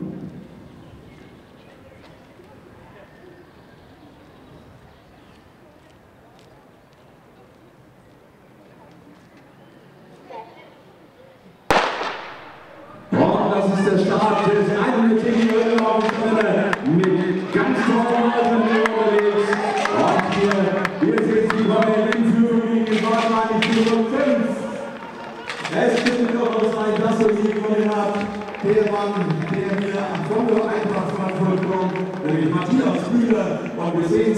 das ist der Start des 110 jährigen Wochenende mit ganz tollen Leuten unterwegs. Und hier, hier ist die Rolle in gegen Deutschland, die Führung 5. Es gibt noch zwei Ehemann, der mir am Sonntag einfach mal vollkommt, nämlich Matthias Bühler. Und wir sehen